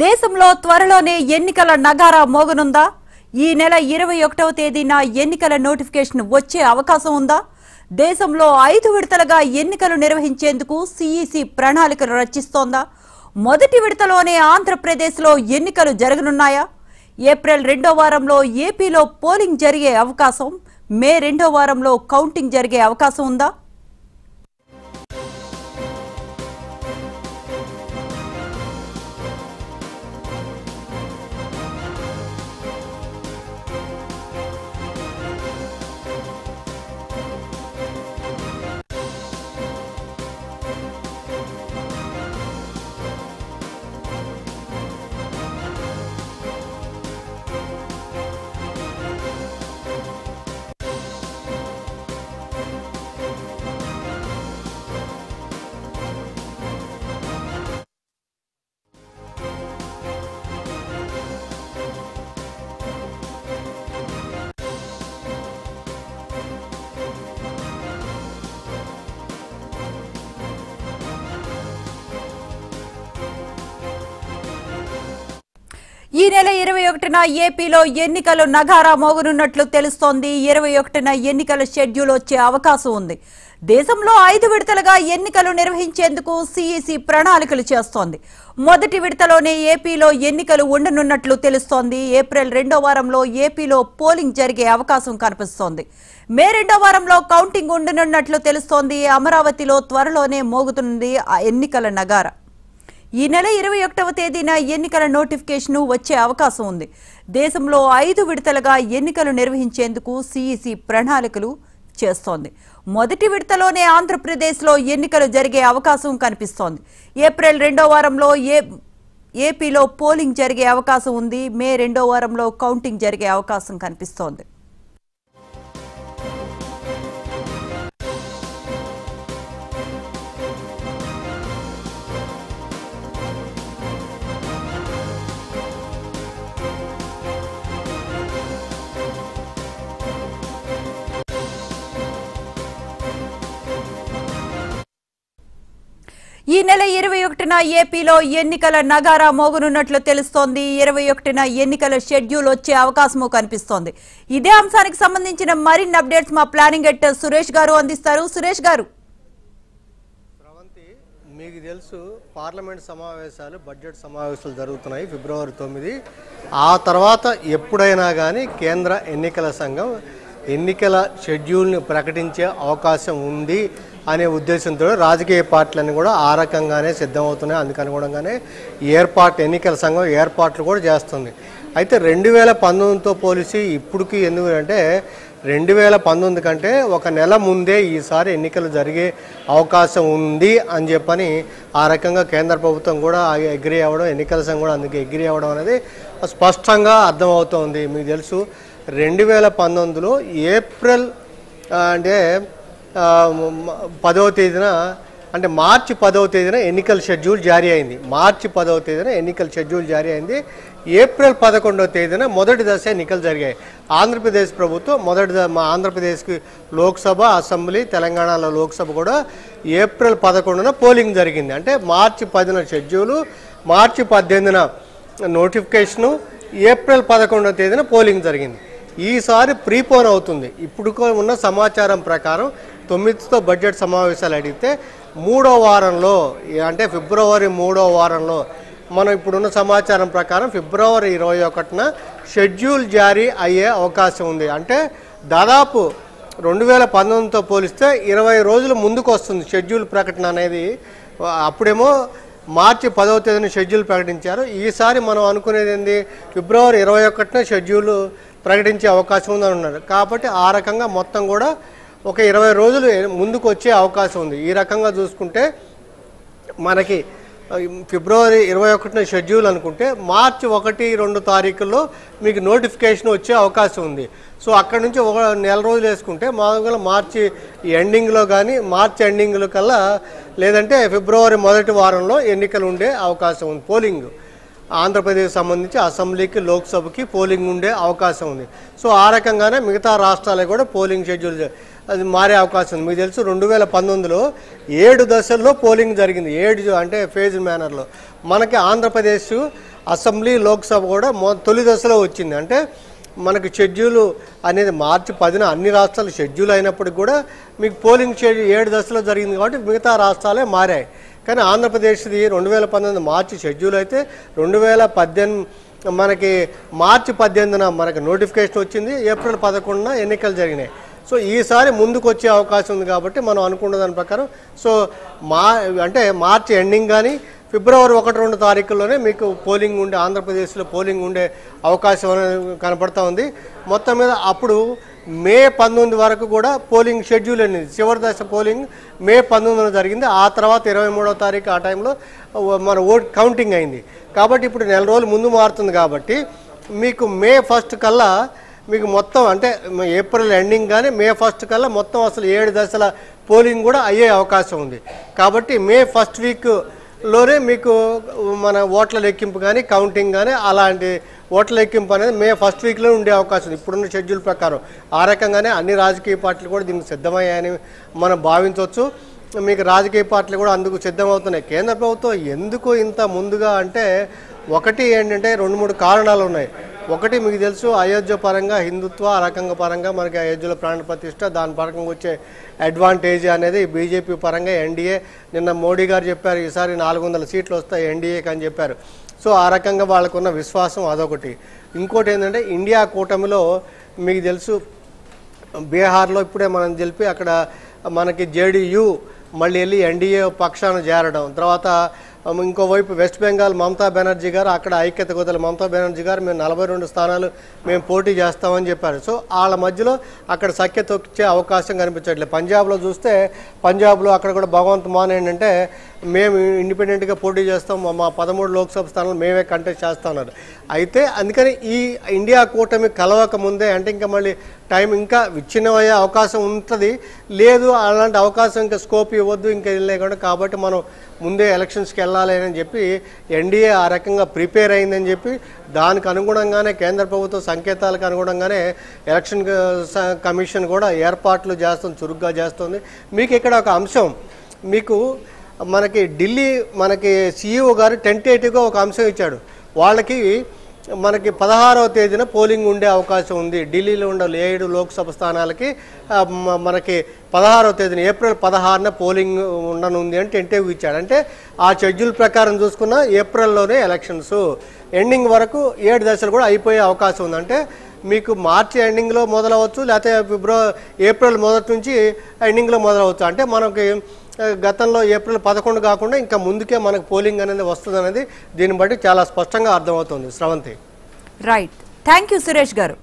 దేశంలో త్వరలోనే ఎన్నికల నగారా మోగనుందా? ఈ నెల ఇరవై ఒకటవ తేదీన ఎన్నికల నోటిఫికేషన్ వచ్చే అవకాశం ఉందా? దేశంలో ఐదు విడతలుగా ఎన్నికలు నిర్వహించేందుకు సిఈసి ప్రణాళికలు రచిస్తోందా? మొదటి విడతలోనే ఆంధ్రప్రదేశ్లో ఎన్నికలు జరగనున్నాయా? ఏప్రిల్ రెండో వారంలో ఏపీలో పోలింగ్ జరిగే అవకాశం మే రెండో వారంలో కౌంటింగ్ జరిగే అవకాశం ఉందా? ఈ నెల ఇరవై ఒకటిన ఏపీలో ఎన్నికలు నగారా మోగనున్నట్లు తెలుస్తోంది. ఇరవై ఒకటిన ఎన్నికల షెడ్యూల్ వచ్చే అవకాశం ఉంది. దేశంలో ఐదు విడతలుగా ఎన్నికలు నిర్వహించేందుకు సిఈసి ప్రణాళికలు చేస్తోంది. మొదటి విడతలోనే ఏపీలో ఎన్నికలు ఉండనున్నట్లు తెలుస్తోంది. ఏప్రిల్ రెండో వారంలో ఏపీలో పోలింగ్ జరిగే అవకాశం కనిపిస్తోంది. మే రెండో వారంలో కౌంటింగ్ ఉండనున్నట్లు తెలుస్తోంది. అమరావతిలో త్వరలోనే మోగుతుంది ఆ ఎన్నికల నగారా ఈ నెల ఇరవై ఒకటవ తేదీన ఎన్నికల నోటిఫికేషన్ వచ్చే అవకాశం ఉంది. దేశంలో ఐదు విడతలుగా ఎన్నికలు నిర్వహించేందుకు సిఈసి ప్రణాళికలు చేస్తోంది. మొదటి విడతలోనే ఆంధ్రప్రదేశ్లో ఎన్నికలు జరిగే అవకాశం కనిపిస్తోంది. ఏప్రిల్ రెండో వారంలో ఏ ఏపీలో పోలింగ్ జరిగే అవకాశం ఉంది. మే రెండో వారంలో కౌంటింగ్ జరిగే అవకాశం కనిపిస్తోంది. నెల ఇరవై ఒకటిన ఏపీలో ఎన్నికల నగారా మోగనున్నట్లు తెలుస్తోంది. ఇరవై ఒకటిన ఎన్నికల షెడ్యూల్ వచ్చే అవకాశము కనిపిస్తోంది. ఇదే అంశానికి సంబంధించిన మరిన్ని అప్డేట్స్ మా ప్లానింగ్ ఎడిటర్ సురేష్ గారు అందిస్తారు. సురేష్ గారు. మీకు తెలుసు పార్లమెంట్ సమావేశాలు బడ్జెట్ సమావేశాలు జరుగుతున్నాయి ఫిబ్రవరి తొమ్మిది. ఆ తర్వాత ఎప్పుడైనా కానీ కేంద్ర ఎన్నికల సంఘం ఎన్నికల షెడ్యూల్ని ప్రకటించే అవకాశం ఉంది. అనే ఉద్దేశంతో రాజకీయ పార్టీలన్నీ కూడా ఆ రకంగానే సిద్ధమవుతున్నాయి. అందుకు అనుగుణంగానే ఏర్పాటు ఎన్నికల సంఘం ఏర్పాట్లు కూడా చేస్తుంది. అయితే రెండు వేల పంతొమ్మిదితో పోలిసి ఇప్పటికి ఎందుకు అంటే రెండు వేల పంతొమ్మిది కంటే ఒక నెల ముందే ఈసారి ఎన్నికలు జరిగే అవకాశం ఉంది అని చెప్పని ఆ రకంగా కేంద్ర ప్రభుత్వం కూడా అగ్రి అవ్వడం ఎన్నికల సంఘం కూడా అందుకే అగ్రి అవ్వడం అనేది స్పష్టంగా అర్థమవుతోంది. మీకు తెలుసు రెండు వేల పంతొమ్మిదిలో ఏప్రిల్ అంటే పదవ తేదీన అంటే మార్చి పదవ తేదీన ఎన్నికల షెడ్యూల్ జారీ అయింది. మార్చి పదవ తేదీన ఎన్నికల షెడ్యూల్ జారీ అయింది. ఏప్రిల్ పదకొండవ తేదీన మొదటి దశ ఎన్నికలు జరిగాయి. ఆంధ్రప్రదేశ్ ప్రభుత్వం మొదటి మా ఆంధ్రప్రదేశ్కి లోక్సభ అసెంబ్లీ తెలంగాణలో లోక్సభ కూడా ఏప్రిల్ పదకొండున పోలింగ్ జరిగింది. అంటే మార్చి పదిన షెడ్యూలు మార్చి పద్దెనిమిదిన నోటిఫికేషను ఏప్రిల్ పదకొండవ తేదీన పోలింగ్ జరిగింది. ఈసారి ప్రీపోన్ అవుతుంది. ఇప్పుడు ఉన్న సమాచారం ప్రకారం తొమ్మిదితో బడ్జెట్ సమావేశాలు అడిగితే మూడో వారంలో అంటే ఫిబ్రవరి మూడో వారంలో మనం ఇప్పుడున్న సమాచారం ప్రకారం ఫిబ్రవరి ఇరవై ఒకటిన షెడ్యూల్ జారీ అయ్యే అవకాశం ఉంది. అంటే దాదాపు రెండు వేల పంతొమ్మిదితో పోలిస్తే ఇరవై రోజులు ముందుకు వస్తుంది షెడ్యూల్ ప్రకటన అనేది. అప్పుడేమో మార్చి పదవ తేదీన షెడ్యూల్ ప్రకటించారు. ఈసారి మనం అనుకునేది ఏంది? ఫిబ్రవరి ఇరవై ఒకటిన షెడ్యూల్ ప్రకటించే అవకాశం ఉందని ఉన్నారు కాబట్టి ఆ రకంగా మొత్తం కూడా ఒక ఇరవై రోజులు ముందుకు వచ్చే అవకాశం ఉంది. ఈ రకంగా చూసుకుంటే మనకి ఫిబ్రవరి ఇరవై ఒకటిన షెడ్యూల్ అనుకుంటే మార్చి ఒకటి రెండు తారీఖుల్లో మీకు నోటిఫికేషన్ వచ్చే అవకాశం ఉంది. సో అక్కడ నుంచి ఒక నెల రోజులు వేసుకుంటే మామూలుగా మార్చి ఎండింగ్లో కానీ మార్చి ఎండింగ్లో కల్లా లేదంటే ఫిబ్రవరి మొదటి వారంలో ఎన్నికలు ఉండే అవకాశం ఉంది. పోలింగ్. ఆంధ్రప్రదేశ్ సంబంధించి అసెంబ్లీకి లోక్సభకి పోలింగ్ ఉండే అవకాశం ఉంది. సో ఆ రకంగానే మిగతా రాష్ట్రాలకు కూడా పోలింగ్ షెడ్యూల్ అది మారే అవకాశం ఉంది. మీకు తెలుసు రెండు వేల పంతొమ్మిదిలో ఏడు దశల్లో పోలింగ్ జరిగింది. ఏడు అంటే ఫేజ్ మేనర్లో మనకి ఆంధ్రప్రదేశ్ అసెంబ్లీ లోక్సభ కూడా మొ తొలి దశలో వచ్చింది. అంటే మనకు షెడ్యూల్ అనేది మార్చి పదిన అన్ని రాష్ట్రాలు షెడ్యూల్ అయినప్పటికి కూడా మీకు పోలింగ్ షెడ్యూల్ ఏడు దశలో జరిగింది కాబట్టి మిగతా రాష్ట్రాలే మారాయి. కానీ ఆంధ్రప్రదేశ్ది రెండు వేల పంతొమ్మిది మార్చి షెడ్యూల్ అయితే రెండు వేల పద్దెనిమిది మనకి మార్చి పద్దెనిమిదిన మనకి నోటిఫికేషన్ వచ్చింది. ఏప్రిల్ పదకొండున ఎన్నికలు జరిగినాయి. సో ఈసారి ముందుకు వచ్చే అవకాశం ఉంది కాబట్టి మనం అనుకున్న దాని ప్రకారం సో మా అంటే మార్చి ఎండింగ్ కానీ ఫిబ్రవరి ఒకటి రెండు తారీఖుల్లోనే మీకు పోలింగ్ ఉండే ఆంధ్రప్రదేశ్లో పోలింగ్ ఉండే అవకాశం అనేది కనపడతా ఉంది. మొత్తం మీద అప్పుడు మే పంతొమ్మిది వరకు కూడా పోలింగ్ షెడ్యూల్ అనేది చివరి దశ పోలింగ్ మే పంతొమ్మిదిన జరిగింది. ఆ తర్వాత ఇరవై మూడవ తారీఖు ఆ టైంలో మన ఓట్ కౌంటింగ్ అయింది. కాబట్టి ఇప్పుడు నెల రోజులు ముందు మారుతుంది కాబట్టి మీకు మే ఫస్ట్ కల్లా మీకు మొత్తం అంటే ఏప్రిల్ ఎండింగ్ కానీ మే ఫస్ట్ కల్లా మొత్తం అసలు ఏడు దశల పోలింగ్ కూడా అయ్యే అవకాశం ఉంది. కాబట్టి మే ఫస్ట్ వీక్ లోనే మీకు మన ఓట్ల లెక్కింపు కానీ కౌంటింగ్ కానీ అలాంటి ఓట్ల లెక్కింపు అనేది మే ఫస్ట్ వీక్లో ఉండే అవకాశం. ఉంది ఇప్పుడున్న షెడ్యూల్ ప్రకారం. ఆ రకంగానే అన్ని రాజకీయ పార్టీలు కూడా దీనికి సిద్ధమయ్యాయని మనం భావించవచ్చు. మీకు రాజకీయ పార్టీలు కూడా అందుకు సిద్ధమవుతున్నాయి. కేంద్ర ప్రభుత్వం ఎందుకు ఇంత ముందుగా అంటే ఒకటి ఏంటంటే రెండు మూడు కారణాలు ఉన్నాయి. ఒకటి మీకు తెలుసు అయోధ్య పరంగా హిందుత్వ ఆ రకంగా పరంగా మనకి అయోధ్యలో ప్రాణ ప్రతిష్ట దాని పరంగా వచ్చే అడ్వాంటేజ్ అనేది బీజేపీ పరంగా ఎన్డీఏ నిన్న మోడీ గారు చెప్పారు ఈసారి నాలుగు వందల సీట్లు వస్తాయి ఎన్డీఏకి అని చెప్పారు. సో ఆ రకంగా వాళ్ళకున్న విశ్వాసం అదొకటి. ఇంకోటి ఏంటంటే ఇండియా కూటమిలో మీకు తెలుసు బీహార్లో ఇప్పుడే మనం తెలిపి అక్కడ మనకి జేడీయూ మళ్ళీ వెళ్ళి ఎన్డీఏ పక్షాన చేరడం తర్వాత ఇంకోవైపు వెస్ట్ బెంగాల్ మమతా బెనర్జీ గారు అక్కడ ఐక్యత కుదల మమతా బెనర్జీ గారు మేము నలభై రెండు స్థానాలు మేము పోటీ చేస్తామని చెప్పారు. సో వాళ్ళ మధ్యలో అక్కడ సఖ్యత వచ్చే అవకాశం కనిపించట్లేదు. పంజాబ్లో చూస్తే పంజాబ్లో అక్కడ కూడా భగవంత్ మాన్ ఏంటంటే మేము ఇండిపెండెంట్గా పోటీ చేస్తాం మా- పదమూడు లోక్సభ స్థానాలు మేమే కంటెస్ట్ చేస్తామన్నారు. అయితే అందుకని ఈ ఇండియా కూటమి కలవక ముందే అంటే ఇంకా మళ్ళీ టైం ఇంకా విచ్ఛిన్నమయ్యే అవకాశం ఉంటుంది. లేదు అలాంటి అవకాశం ఇంకా స్కోప్ ఇవ్వద్దు ఇంకా ఇది లేకుండా కాబట్టి మనం ముందే ఎలక్షన్స్కి వెళ్ళాలి అని చెప్పి ఎన్డీఏ ఆ రకంగా ప్రిపేర్ అయిందని చెప్పి దానికి అనుగుణంగానే కేంద్ర ప్రభుత్వ సంకేతాలకు అనుగుణంగానే ఎలక్షన్ కమిషన్ కూడా ఏర్పాట్లు చేస్తుంది చురుగ్గా చేస్తుంది. మీకు ఇక్కడ ఒక అంశం మీకు మనకి ఢిల్లీ మనకి సీఈఓ గారు టెంటేటివ్గా ఒక అంశం ఇచ్చాడు. వాళ్ళకి మనకి పదహారవ తేదీన పోలింగ్ ఉండే అవకాశం ఉంది. ఢిల్లీలో ఉండే ఏడు లోక్సభ స్థానాలకి మనకి పదహారవ తేదీన ఏప్రిల్ పదహారున పోలింగ్ ఉండనుంది అని టెంటేవ్ ఇచ్చాడు. అంటే ఆ షెడ్యూల్ ప్రకారం చూసుకున్న ఏప్రిల్లోనే ఎలక్షన్స్. ఎండింగ్ వరకు ఏడు దశలు కూడా అయిపోయే అవకాశం ఉంది. అంటే మీకు మార్చి ఎండింగ్లో మొదలవచ్చు లేకపోతే ఫిబ్రవరి ఏప్రిల్ మొదటి నుంచి ఎండింగ్లో మొదలవచ్చు. అంటే మనకి గతంలో ఏప్రిల్ పదకొండు కాకుండా ఇంకా ముందుకే మనకు పోలింగ్ అనేది వస్తుంది అనేది దీన్ని బట్టి చాలా స్పష్టంగా అర్థమవుతుంది. Sravanthi. Right thank you Suresh గారు.